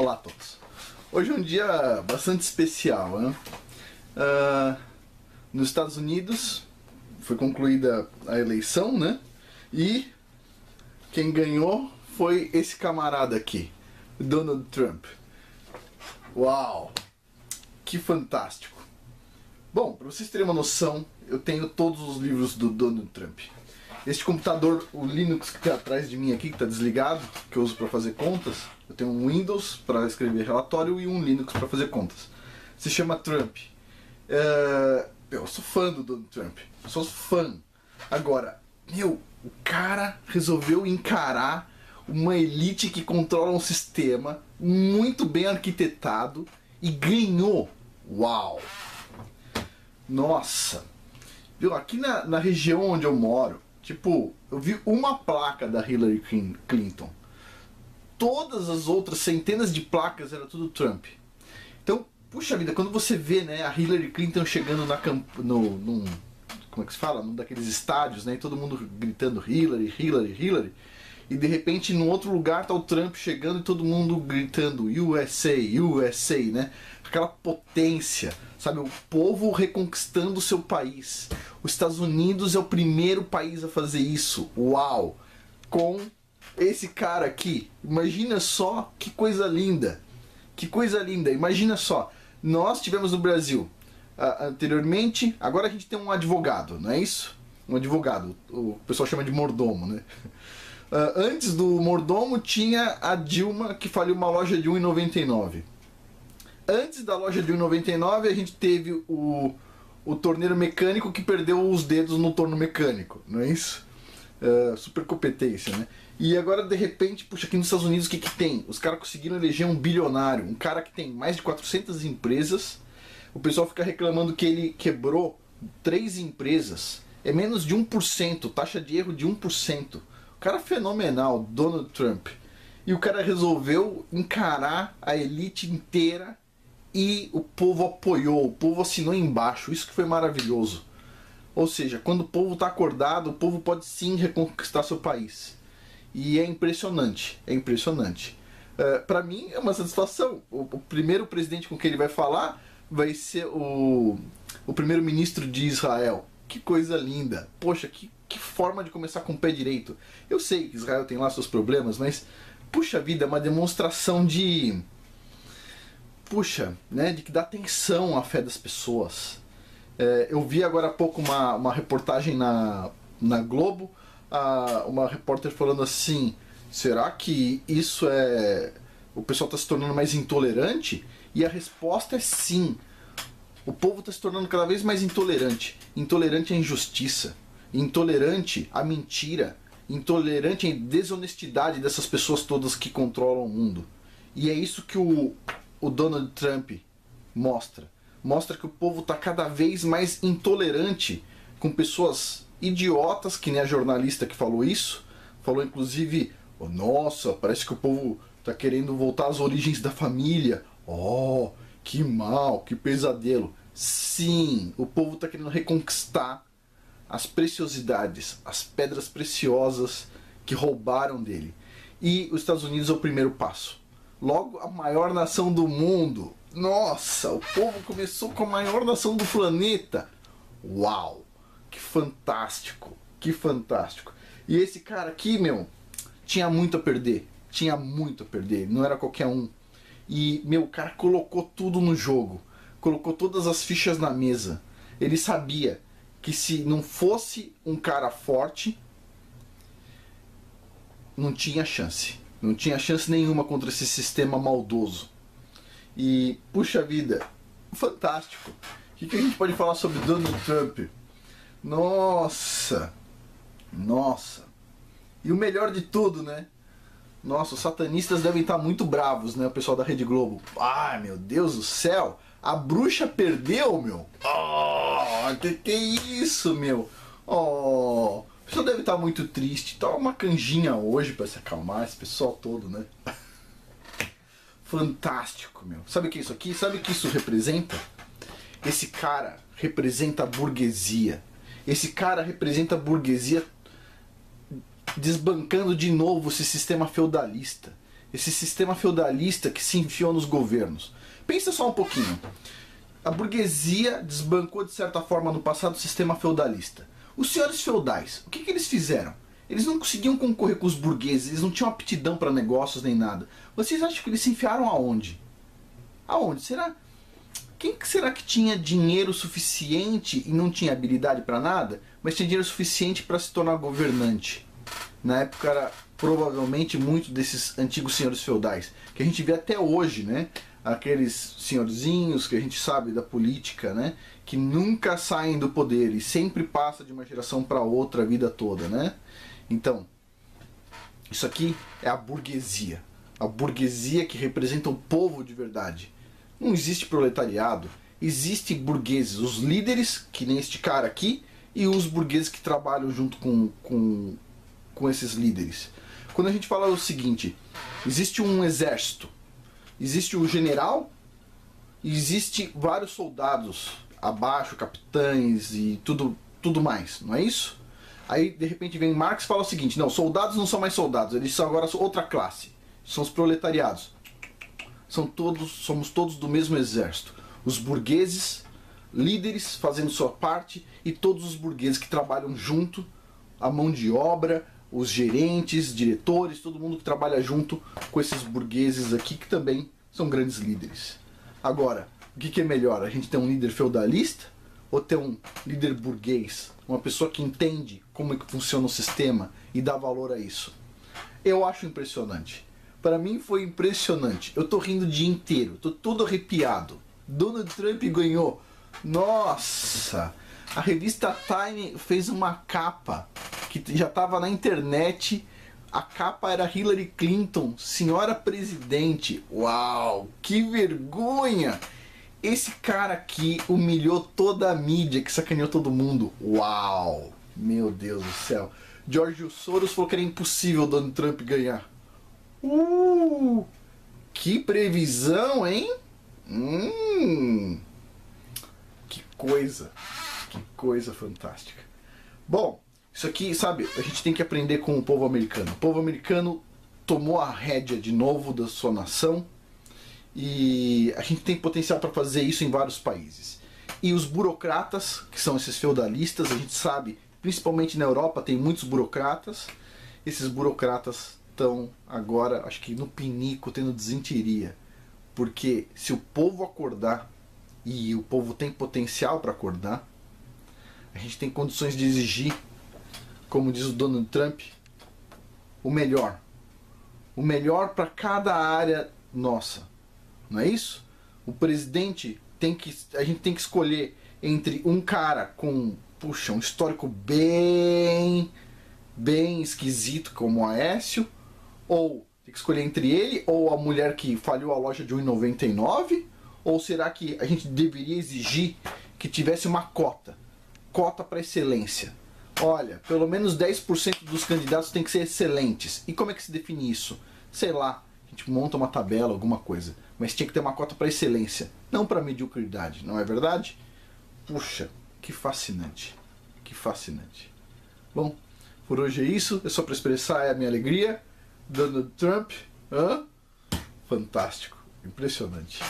Olá a todos. Hoje é um dia bastante especial. Né? Uh, nos Estados Unidos foi concluída a eleição, né? E quem ganhou foi esse camarada aqui, Donald Trump. Uau! Que fantástico! Bom, para vocês terem uma noção, eu tenho todos os livros do Donald Trump. Este computador, o Linux que está atrás de mim aqui, que está desligado, que eu uso para fazer contas, eu tenho um Windows para escrever relatório e um Linux para fazer contas. Se chama Trump. É... Eu sou fã do Donald Trump. Sou fã. Agora, meu, o cara resolveu encarar uma elite que controla um sistema muito bem arquitetado e ganhou. Uau! Nossa! Viu, aqui na, na região onde eu moro, Tipo, eu vi uma placa da Hillary Clinton. Todas as outras centenas de placas era tudo Trump. Então, puxa vida, quando você vê né, a Hillary Clinton chegando na camp no, num, como é que se fala? Num daqueles estádios, né? E todo mundo gritando Hillary, Hillary, Hillary. E de repente, num outro lugar, tá o Trump chegando e todo mundo gritando USA, USA, né? Aquela potência, sabe? O povo reconquistando o seu país. Os Estados Unidos é o primeiro país a fazer isso. Uau! Com esse cara aqui. Imagina só que coisa linda. Que coisa linda. Imagina só. Nós tivemos no Brasil uh, anteriormente, agora a gente tem um advogado, não é isso? Um advogado. O pessoal chama de mordomo, né? Uh, antes do mordomo tinha a Dilma que faliu uma loja de 1,99. Antes da loja de 1,99 a gente teve o, o torneiro mecânico que perdeu os dedos no torno mecânico, não é isso? Uh, super competência, né? E agora, de repente, puxa, aqui nos Estados Unidos o que, que tem? Os caras conseguiram eleger um bilionário, um cara que tem mais de 400 empresas. O pessoal fica reclamando que ele quebrou três empresas. É menos de 1%, taxa de erro de 1% cara fenomenal, Donald Trump. E o cara resolveu encarar a elite inteira e o povo apoiou, o povo assinou embaixo. Isso que foi maravilhoso. Ou seja, quando o povo está acordado, o povo pode sim reconquistar seu país. E é impressionante, é impressionante. Uh, é, Para mim é uma satisfação. O, o, primeiro presidente com quem ele vai falar vai ser o, o primeiro-ministro de Israel. Que coisa linda! Poxa, que que forma de começar com o pé direito. Eu sei que Israel tem lá seus problemas, mas puxa vida, é uma demonstração de puxa, né, de que dá atenção à fé das pessoas. É, eu vi agora há pouco uma, uma reportagem na, na Globo, a, uma repórter falando assim: será que isso é. O pessoal está se tornando mais intolerante? E a resposta é sim. O povo está se tornando cada vez mais intolerante. Intolerante à injustiça intolerante à mentira, intolerante à desonestidade dessas pessoas todas que controlam o mundo. E é isso que o, o Donald Trump mostra. Mostra que o povo está cada vez mais intolerante com pessoas idiotas, que nem a jornalista que falou isso. Falou inclusive, oh, nossa, parece que o povo está querendo voltar às origens da família. Oh, que mal, que pesadelo. Sim, o povo está querendo reconquistar as preciosidades, as pedras preciosas que roubaram dele. E os Estados Unidos é o primeiro passo. Logo, a maior nação do mundo. Nossa, o povo começou com a maior nação do planeta. Uau! Que fantástico! Que fantástico! E esse cara aqui, meu, tinha muito a perder. Tinha muito a perder. Não era qualquer um. E, meu, o cara colocou tudo no jogo. Colocou todas as fichas na mesa. Ele sabia que se não fosse um cara forte, não tinha chance. Não tinha chance nenhuma contra esse sistema maldoso. E, puxa vida, fantástico. O que, que a gente pode falar sobre Donald Trump? Nossa! Nossa! E o melhor de tudo, né? Nossa, os satanistas devem estar muito bravos, né? O pessoal da Rede Globo. Ai, meu Deus do céu! A bruxa perdeu, meu. Oh, que que é isso, meu? Oh, o pessoal deve estar muito triste. Toma uma canjinha hoje para se acalmar, esse pessoal todo, né? Fantástico, meu. Sabe o que é isso aqui? Sabe o que isso representa? Esse cara representa a burguesia. Esse cara representa a burguesia desbancando de novo esse sistema feudalista. esse sistema feudalista que se enfiou nos governos. Pensa só um pouquinho. A burguesia desbancou de certa forma no passado o sistema feudalista. Os senhores feudais, o que, que eles fizeram? Eles não conseguiam concorrer com os burgueses, eles não tinham aptidão para negócios nem nada. Vocês acham que eles se enfiaram aonde? Aonde? Será? Quem será que tinha dinheiro suficiente e não tinha habilidade para nada, mas tinha dinheiro suficiente para se tornar governante? Na época era provavelmente muito desses antigos senhores feudais, que a gente vê até hoje, né? Aqueles senhorzinhos que a gente sabe da política, né? Que nunca saem do poder e sempre passa de uma geração para outra a vida toda, né? Então, isso aqui é a burguesia. A burguesia que representa o povo de verdade. Não existe proletariado, existe burgueses, os líderes, que nem este cara aqui, e os burgueses que trabalham junto com, com, com esses líderes. Quando a gente fala o seguinte, existe um exército, existe o general, existe vários soldados abaixo, capitães e tudo, tudo mais, não é isso? Aí de repente vem Marx e fala o seguinte: não, soldados não são mais soldados, eles são agora outra classe. São os proletariados. São todos, somos todos do mesmo exército. Os burgueses, líderes fazendo sua parte e todos os burgueses que trabalham junto, a mão de obra, os gerentes, diretores, todo mundo que trabalha junto com esses burgueses aqui que também são grandes líderes. Agora, o que é melhor? A gente ter um líder feudalista ou ter um líder burguês, uma pessoa que entende como é que funciona o sistema e dá valor a isso. Eu acho impressionante. Para mim foi impressionante. Eu tô rindo o dia inteiro, tô todo arrepiado. Donald Trump ganhou. Nossa! A revista Time fez uma capa que já estava na internet. A capa era Hillary Clinton, senhora presidente. Uau, que vergonha! Esse cara aqui humilhou toda a mídia, que sacaneou todo mundo. Uau! Meu Deus do céu. George Soros falou que era impossível Donald Trump ganhar. Uh! Que previsão, hein? Hum! Que coisa! Que coisa fantástica. Bom, isso aqui, sabe, a gente tem que aprender com o povo americano. O povo americano tomou a rédea de novo da sua nação e a gente tem potencial para fazer isso em vários países. E os burocratas, que são esses feudalistas, a gente sabe, principalmente na Europa, tem muitos burocratas. Esses burocratas estão agora, acho que no pinico, tendo desinteria. Porque se o povo acordar, e o povo tem potencial para acordar, a gente tem condições de exigir, como diz o Donald Trump, o melhor. O melhor para cada área nossa não é isso? O presidente tem que. A gente tem que escolher entre um cara com, puxa, um histórico bem. bem esquisito como o Aécio, ou tem que escolher entre ele ou a mulher que falhou a loja de 1,99? Ou será que a gente deveria exigir que tivesse uma cota? Cota para excelência. Olha, pelo menos 10% dos candidatos tem que ser excelentes. E como é que se define isso? Sei lá, a gente monta uma tabela, alguma coisa mas tinha que ter uma cota para excelência, não para mediocridade, não é verdade? Puxa, que fascinante, que fascinante. Bom, por hoje é isso, é só para expressar a minha alegria. Donald Trump, hã? fantástico, impressionante.